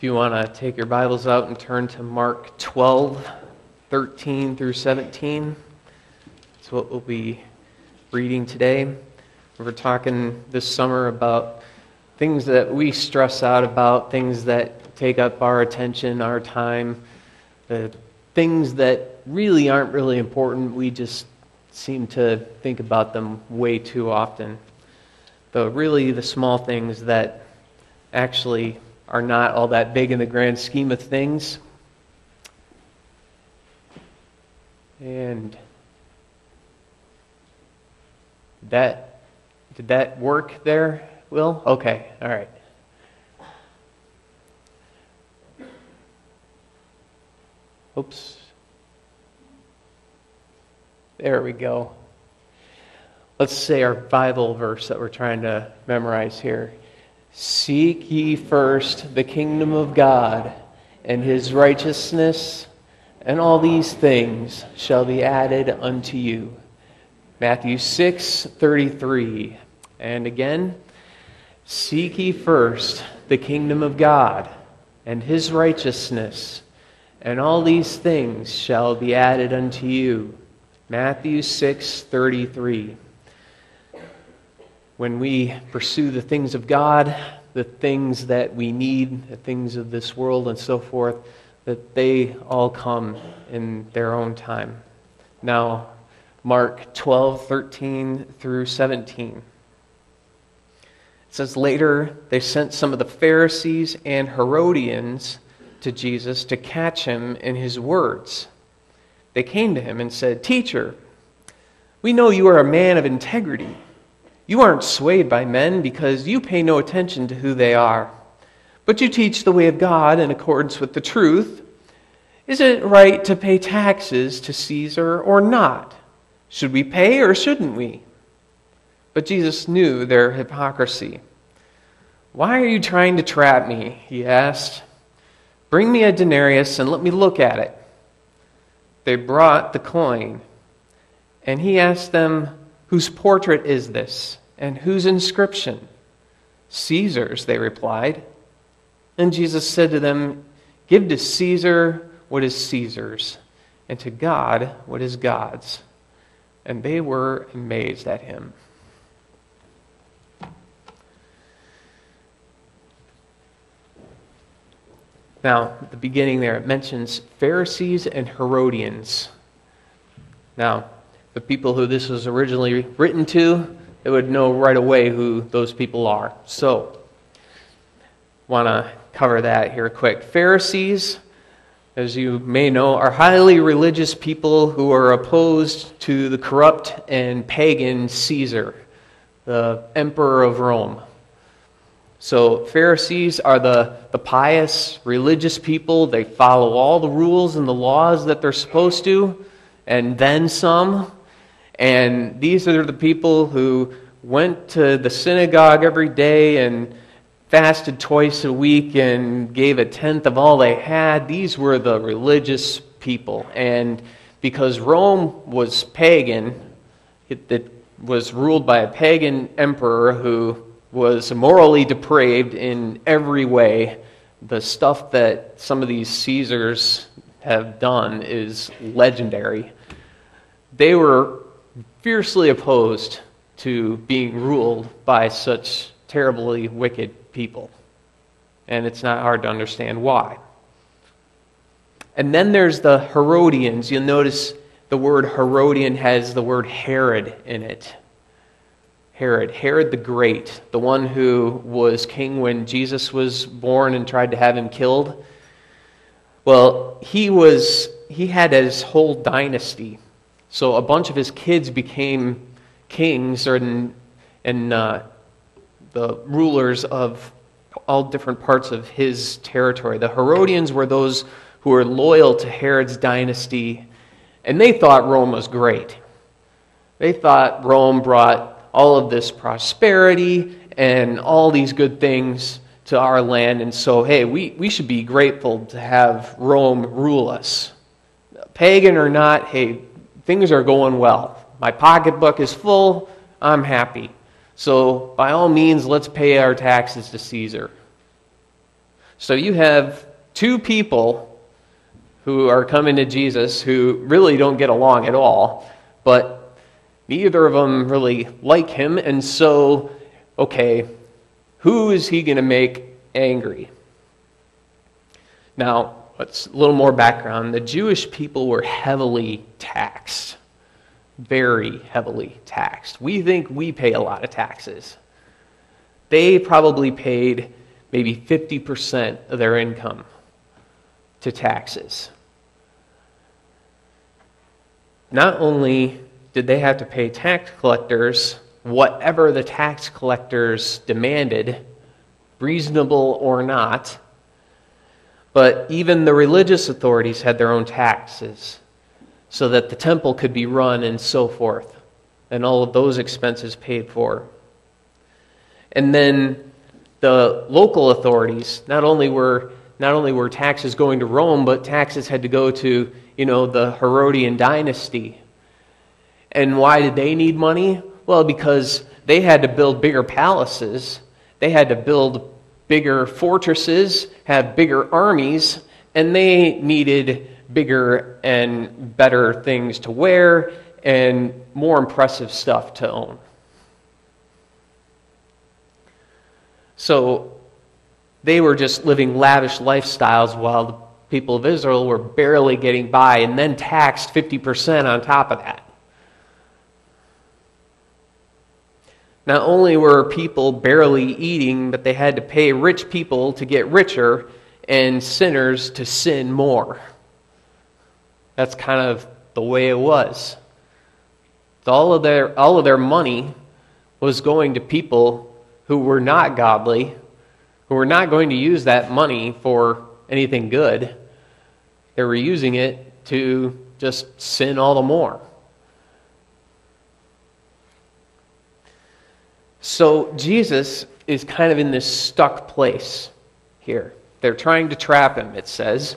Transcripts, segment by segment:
If you want to take your Bibles out and turn to Mark 12, 13 through 17, that's what we'll be reading today. We're talking this summer about things that we stress out about, things that take up our attention, our time, the things that really aren't really important. We just seem to think about them way too often. But really, the small things that actually are not all that big in the grand scheme of things. And that did that work there, Will? Okay, all right. Oops. There we go. Let's say our Bible verse that we're trying to memorize here. Seek ye first the kingdom of God and his righteousness, and all these things shall be added unto you. Matthew 6 33. And again, seek ye first the kingdom of God and his righteousness, and all these things shall be added unto you. Matthew 6 33 when we pursue the things of God, the things that we need, the things of this world, and so forth, that they all come in their own time. Now, Mark 12, 13 through 17. It says, Later they sent some of the Pharisees and Herodians to Jesus to catch him in his words. They came to him and said, Teacher, we know you are a man of integrity you aren't swayed by men because you pay no attention to who they are, but you teach the way of God in accordance with the truth. Is it right to pay taxes to Caesar or not? Should we pay or shouldn't we? But Jesus knew their hypocrisy. Why are you trying to trap me? He asked. Bring me a denarius and let me look at it. They brought the coin, and he asked them, Whose portrait is this? And whose inscription? Caesar's, they replied. And Jesus said to them, Give to Caesar what is Caesar's, and to God what is God's. And they were amazed at him. Now, at the beginning there, it mentions Pharisees and Herodians. Now, the people who this was originally written to, it would know right away who those people are. So, want to cover that here quick. Pharisees, as you may know, are highly religious people who are opposed to the corrupt and pagan Caesar, the emperor of Rome. So, Pharisees are the, the pious, religious people. They follow all the rules and the laws that they're supposed to, and then some. And these are the people who went to the synagogue every day and fasted twice a week and gave a tenth of all they had. These were the religious people. And because Rome was pagan, it, it was ruled by a pagan emperor who was morally depraved in every way. The stuff that some of these Caesars have done is legendary. They were fiercely opposed to being ruled by such terribly wicked people. And it's not hard to understand why. And then there's the Herodians. You'll notice the word Herodian has the word Herod in it. Herod, Herod the Great, the one who was king when Jesus was born and tried to have him killed. Well, he was he had his whole dynasty so a bunch of his kids became kings and, and uh, the rulers of all different parts of his territory. The Herodians were those who were loyal to Herod's dynasty, and they thought Rome was great. They thought Rome brought all of this prosperity and all these good things to our land, and so, hey, we, we should be grateful to have Rome rule us. Pagan or not, hey, things are going well. My pocketbook is full. I'm happy. So, by all means, let's pay our taxes to Caesar. So you have two people who are coming to Jesus who really don't get along at all, but neither of them really like him, and so, okay, who is he going to make angry? Now, what's a little more background the Jewish people were heavily taxed, very heavily taxed. We think we pay a lot of taxes. They probably paid maybe 50% of their income to taxes. Not only did they have to pay tax collectors whatever the tax collectors demanded, reasonable or not, but even the religious authorities had their own taxes so that the temple could be run and so forth, and all of those expenses paid for. And then the local authorities, not only were not only were taxes going to Rome, but taxes had to go to, you know, the Herodian dynasty. And why did they need money? Well, because they had to build bigger palaces. They had to build bigger fortresses, have bigger armies, and they needed bigger and better things to wear and more impressive stuff to own. So they were just living lavish lifestyles while the people of Israel were barely getting by and then taxed 50% on top of that. Not only were people barely eating, but they had to pay rich people to get richer and sinners to sin more. That's kind of the way it was. All of their, all of their money was going to people who were not godly, who were not going to use that money for anything good. They were using it to just sin all the more. So Jesus is kind of in this stuck place here. They're trying to trap him, it says.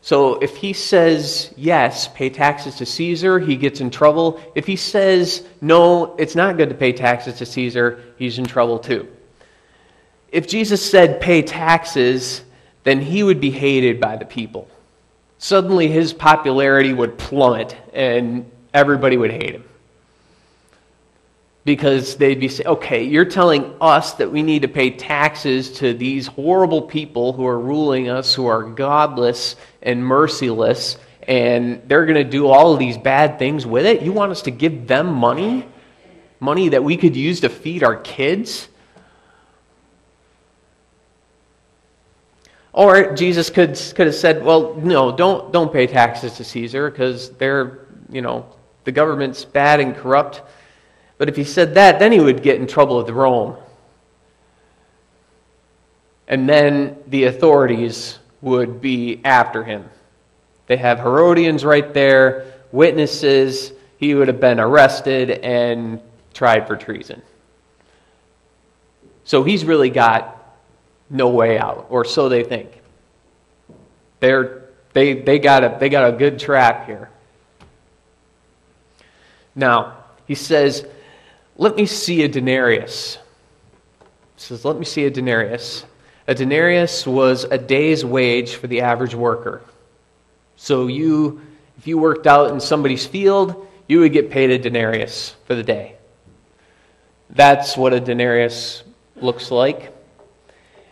So if he says yes, pay taxes to Caesar, he gets in trouble. If he says no, it's not good to pay taxes to Caesar, he's in trouble too. If Jesus said pay taxes, then he would be hated by the people. Suddenly his popularity would plummet and everybody would hate him because they'd be saying, okay, you're telling us that we need to pay taxes to these horrible people who are ruling us, who are godless and merciless, and they're going to do all of these bad things with it? You want us to give them money? Money that we could use to feed our kids? Or Jesus could, could have said, well, no, don't, don't pay taxes to Caesar because they're, you know, the government's bad and corrupt but if he said that, then he would get in trouble with Rome. And then the authorities would be after him. They have Herodians right there, witnesses. He would have been arrested and tried for treason. So he's really got no way out, or so they think. They're, they, they, got a, they got a good trap here. Now, he says, let me see a denarius. He says, Let me see a denarius. A denarius was a day's wage for the average worker. So you, if you worked out in somebody's field, you would get paid a denarius for the day. That's what a denarius looks like.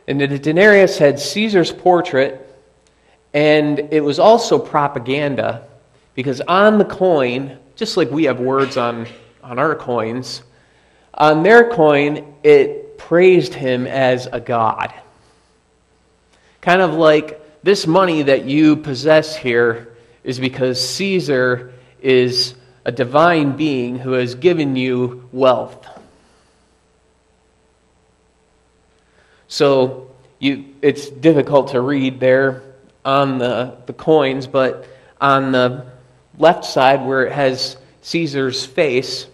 And the denarius had Caesar's portrait, and it was also propaganda, because on the coin, just like we have words on, on our coins, on their coin, it praised him as a god. Kind of like this money that you possess here is because Caesar is a divine being who has given you wealth. So you, it's difficult to read there on the, the coins, but on the left side where it has Caesar's face,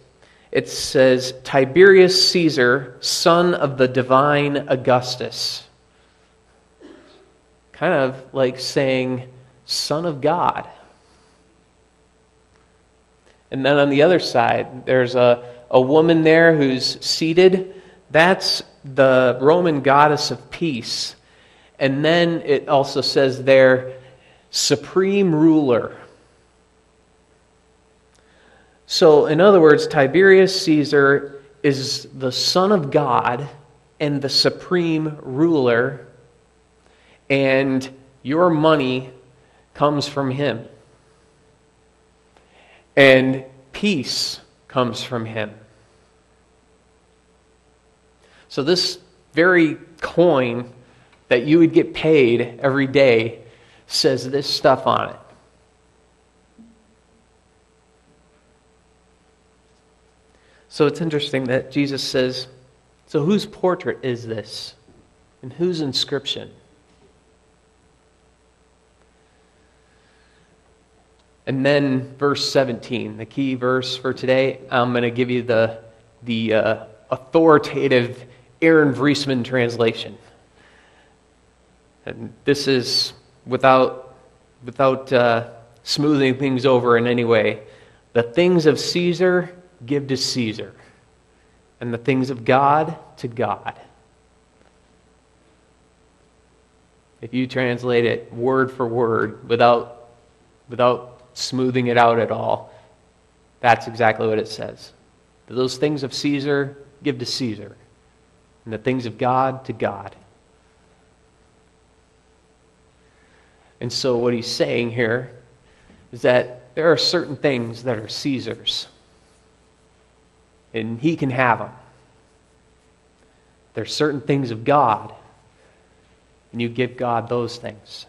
it says Tiberius Caesar, son of the divine Augustus. Kind of like saying, son of God. And then on the other side, there's a, a woman there who's seated. That's the Roman goddess of peace. And then it also says there, supreme ruler. So, in other words, Tiberius Caesar is the Son of God and the supreme ruler, and your money comes from him. And peace comes from him. So, this very coin that you would get paid every day says this stuff on it. So it's interesting that Jesus says, So whose portrait is this? And whose inscription? And then verse 17, the key verse for today, I'm going to give you the, the uh, authoritative Aaron Vriesman translation. And this is without, without uh, smoothing things over in any way. The things of Caesar give to Caesar, and the things of God to God. If you translate it word for word without, without smoothing it out at all, that's exactly what it says. Those things of Caesar give to Caesar, and the things of God to God. And so, what he's saying here is that there are certain things that are Caesar's, and he can have them. There's certain things of God, and you give God those things.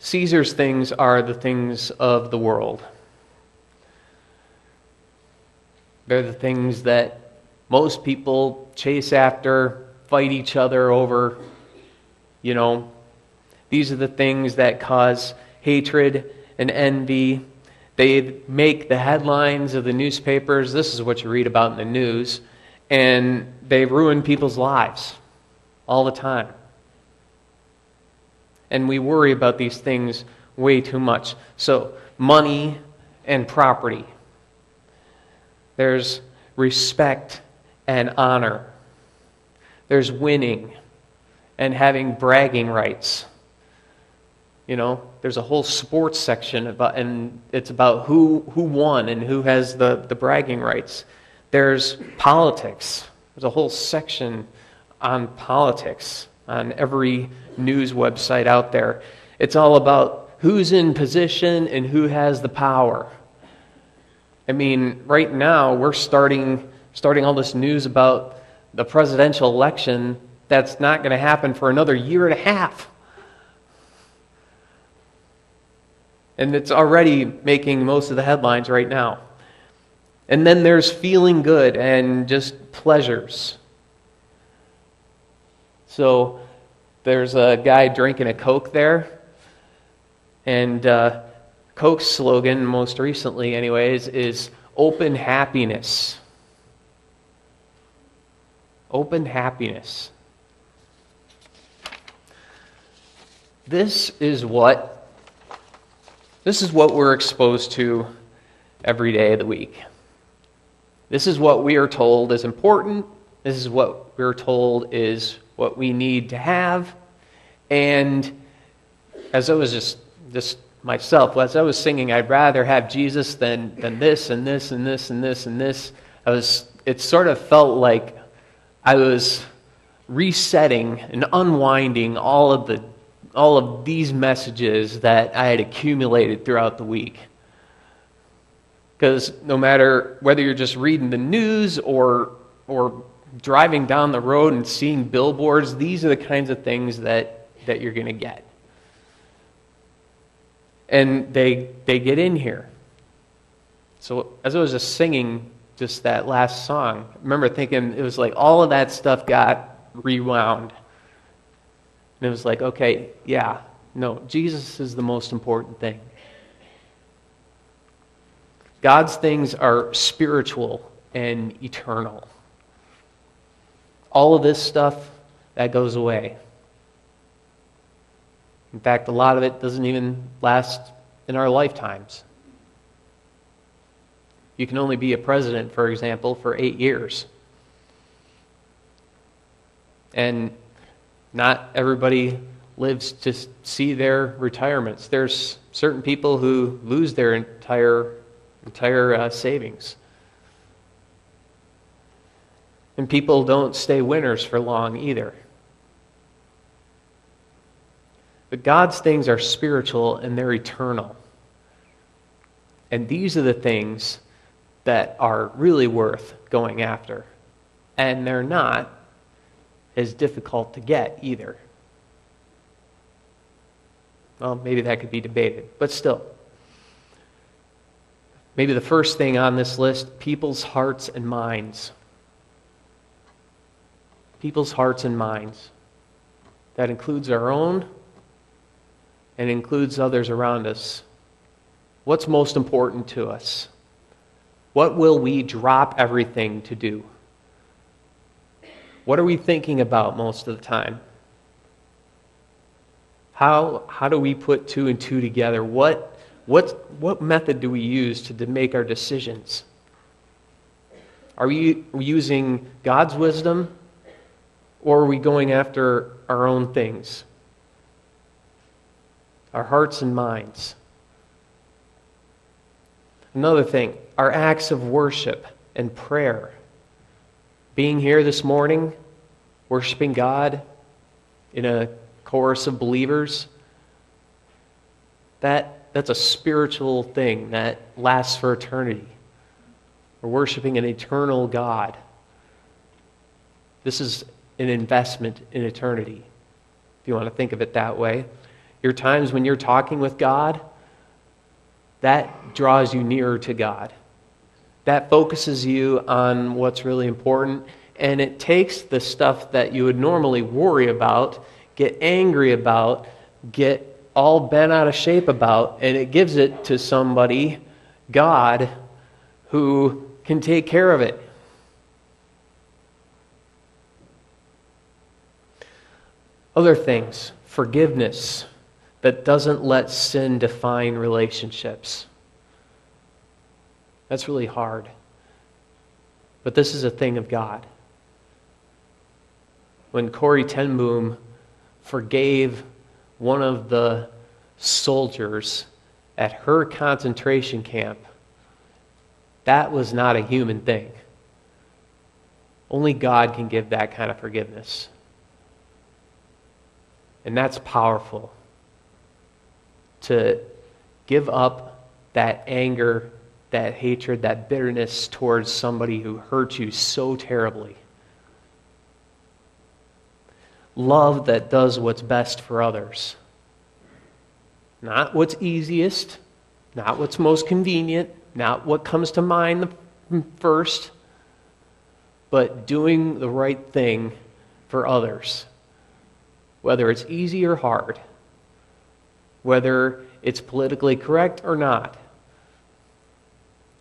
Caesar's things are the things of the world. They're the things that most people chase after, fight each other over. You know, these are the things that cause hatred and envy. They make the headlines of the newspapers. This is what you read about in the news. And they ruin people's lives all the time. And we worry about these things way too much. So, money and property. There's respect and honor. There's winning and having bragging rights. You know, there's a whole sports section about, and it's about who, who won and who has the, the bragging rights. There's politics. There's a whole section on politics on every news website out there. It's all about who's in position and who has the power. I mean, right now we're starting starting all this news about the presidential election that's not going to happen for another year and a half. And it's already making most of the headlines right now. And then there's feeling good and just pleasures. So there's a guy drinking a Coke there. And uh, Coke's slogan, most recently, anyways, is open happiness. Open happiness. This is what this is what we're exposed to every day of the week. This is what we are told is important. This is what we're told is what we need to have. And as I was just, just myself, as I was singing, I'd rather have Jesus than, than this and this and this and this and this. I was, it sort of felt like I was resetting and unwinding all of the all of these messages that I had accumulated throughout the week. Because no matter whether you're just reading the news or, or driving down the road and seeing billboards, these are the kinds of things that, that you're going to get. And they, they get in here. So as I was just singing just that last song, I remember thinking it was like all of that stuff got rewound. And it was like, okay, yeah, no, Jesus is the most important thing. God's things are spiritual and eternal. All of this stuff, that goes away. In fact, a lot of it doesn't even last in our lifetimes. You can only be a president, for example, for eight years. And Not everybody lives to see their retirements. There's certain people who lose their entire entire uh, savings. And people don't stay winners for long either. But God's things are spiritual and they're eternal. And these are the things that are really worth going after. And they're not as difficult to get either. Well, maybe that could be debated, but still. Maybe the first thing on this list people's hearts and minds. People's hearts and minds. That includes our own and includes others around us. What's most important to us? What will we drop everything to do? What are we thinking about most of the time? How, how do we put two and two together? What, what, what method do we use to, to make our decisions? Are we using God's wisdom or are we going after our own things? Our hearts and minds. Another thing, our acts of worship and prayer. Being here this morning, worshiping God in a chorus of believers, that, that's a spiritual thing that lasts for eternity. We're worshiping an eternal God. This is an investment in eternity, if you want to think of it that way. Your times when you're talking with God, that draws you nearer to God. That focuses you on what's really important, and it takes the stuff that you would normally worry about, get angry about, get all bent out of shape about, and it gives it to somebody, God, who can take care of it. Other things, forgiveness that doesn't let sin define relationships. That's really hard. But this is a thing of God. When Corrie ten Boom forgave one of the soldiers at her concentration camp, that was not a human thing. Only God can give that kind of forgiveness. And that's powerful. To give up that anger, that hatred, that bitterness towards somebody who hurt you so terribly. Love that does what's best for others. Not what's easiest, not what's most convenient, not what comes to mind first, but doing the right thing for others whether it's easy or hard, whether it's politically correct or not.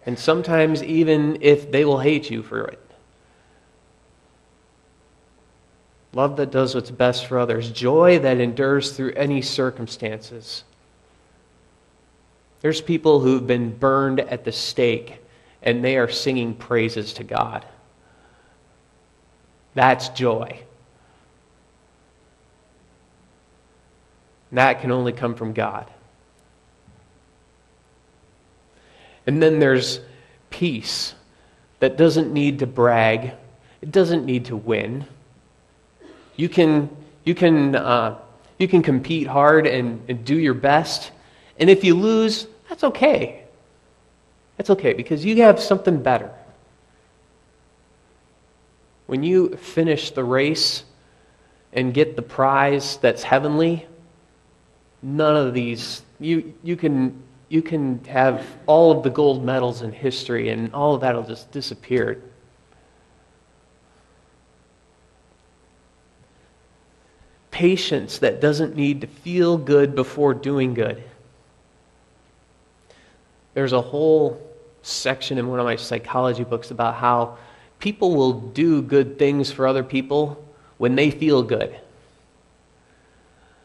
And sometimes, even if they will hate you for it. Love that does what's best for others. Joy that endures through any circumstances. There's people who've been burned at the stake and they are singing praises to God. That's joy. That can only come from God. And then there's peace that doesn't need to brag, it doesn't need to win. You can, you can, uh, you can compete hard and, and do your best. And if you lose, that's okay. That's okay because you have something better. When you finish the race and get the prize that's heavenly, none of these you you can you can have all of the gold medals in history and all of that will just disappear. Patience that doesn't need to feel good before doing good. There's a whole section in one of my psychology books about how people will do good things for other people when they feel good.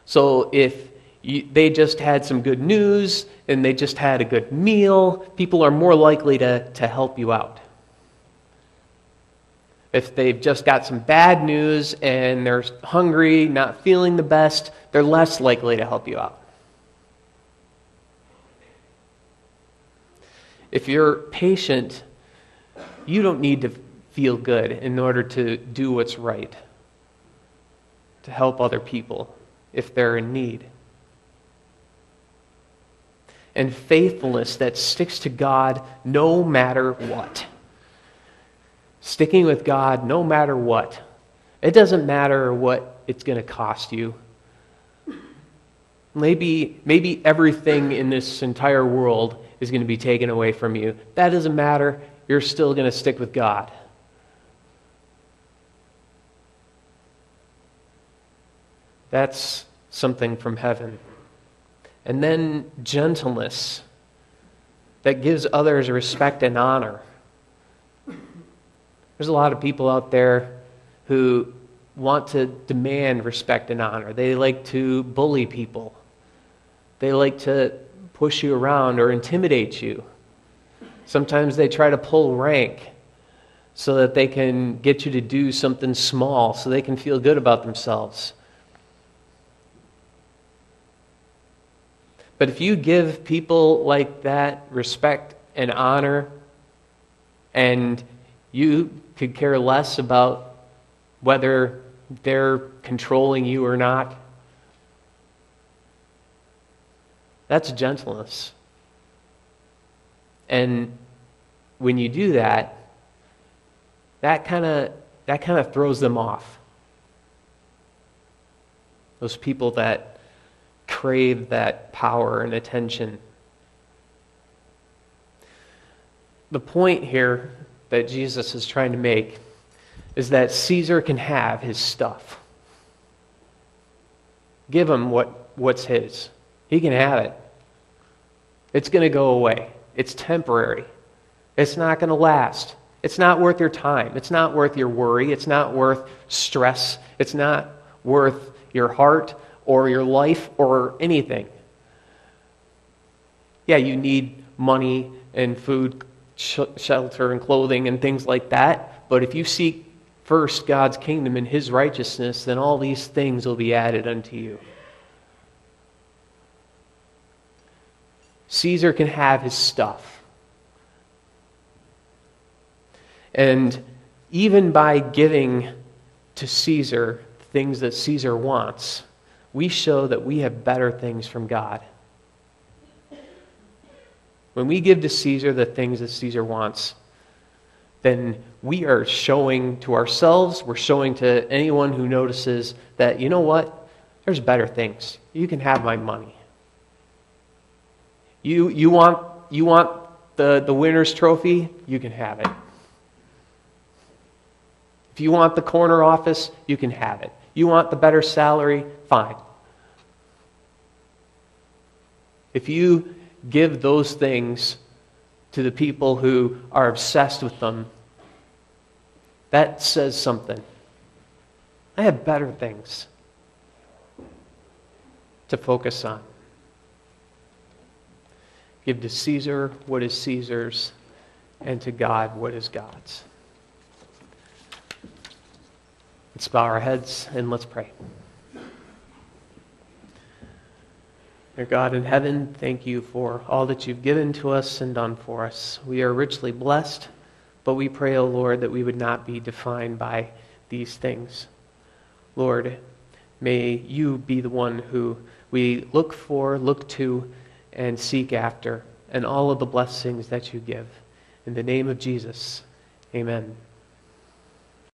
So if they just had some good news and they just had a good meal, people are more likely to, to help you out. If they've just got some bad news and they're hungry, not feeling the best, they're less likely to help you out. If you're patient, you don't need to feel good in order to do what's right, to help other people if they're in need. And faithfulness that sticks to God no matter what. Sticking with God no matter what. It doesn't matter what it's going to cost you. Maybe, maybe everything in this entire world is going to be taken away from you. That doesn't matter. You're still going to stick with God. That's something from heaven. And then gentleness that gives others respect and honor. There's a lot of people out there who want to demand respect and honor. They like to bully people. They like to push you around or intimidate you. Sometimes they try to pull rank so that they can get you to do something small so they can feel good about themselves. But if you give people like that respect and honor, and you could care less about whether they're controlling you or not, that's gentleness. And when you do that, that kind of that kind of throws them off. Those people that crave that power and attention. The point here that Jesus is trying to make is that Caesar can have his stuff. Give him what, what's his. He can have it. It's going to go away. It's temporary. It's not going to last. It's not worth your time. It's not worth your worry. It's not worth stress. It's not worth your heart or your life or anything. Yeah, you need money and food, sh- shelter and clothing and things like that. But if you seek first God's kingdom and his righteousness, then all these things will be added unto you. Caesar can have his stuff. And even by giving to Caesar things that Caesar wants, we show that we have better things from God. When we give to Caesar the things that Caesar wants, then we are showing to ourselves, we're showing to anyone who notices that, you know what? There's better things. You can have my money. You, you want, you want the, the winner's trophy? You can have it. If you want the corner office, you can have it. You want the better salary? Fine. If you give those things to the people who are obsessed with them, that says something. I have better things to focus on. Give to Caesar what is Caesar's, and to God what is God's. Let's bow our heads and let's pray. Dear God in heaven, thank you for all that you've given to us and done for us. We are richly blessed, but we pray, O oh Lord, that we would not be defined by these things. Lord, may you be the one who we look for, look to, and seek after, and all of the blessings that you give. In the name of Jesus, amen.